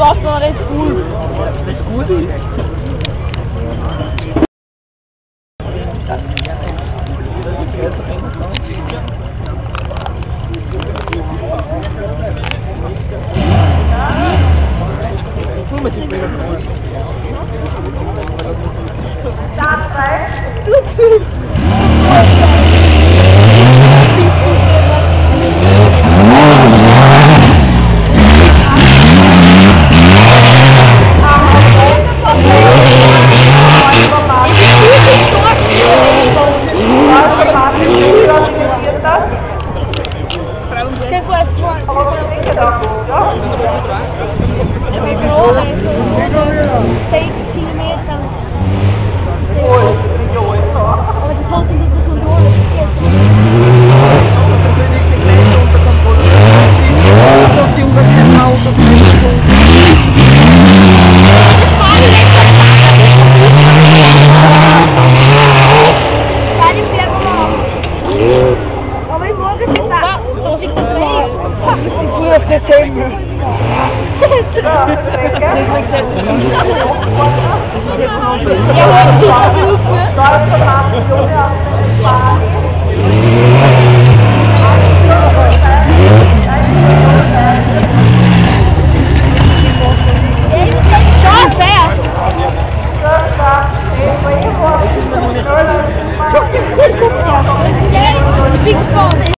posso na Red Bull. Escudo. Thank the same room. Zeg maar, ik zet het niet Dus je zit nog bezig. Jij hebt niet op de hoek, Zo, goed, goed, goed. De big.